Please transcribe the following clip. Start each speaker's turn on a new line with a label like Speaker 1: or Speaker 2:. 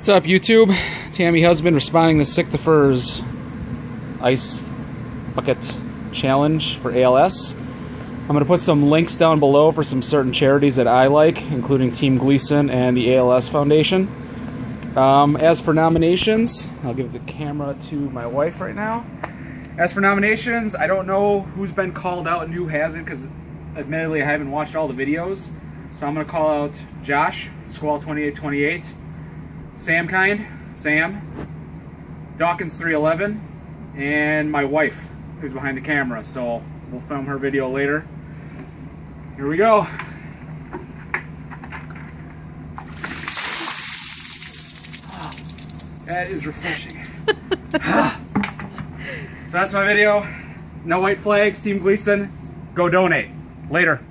Speaker 1: What's up, YouTube? Tami Husband responding to Sick the Furs Ice Bucket Challenge for ALS. I'm going to put some links down below for some certain charities that I like, including Team Gleason and the ALS Foundation. Um, as for nominations, I'll give the camera to my wife right now. As for nominations, I don't know who's been called out and who hasn't, because admittedly I haven't watched all the videos. So I'm going to call out Josh, Squall2828, Samkind, Sam, Dawkins311, and my wife, who's behind the camera. So we'll film her video later. Here we go. That is refreshing. so that's my video. No white flags, Team Gleason. Go donate. Later.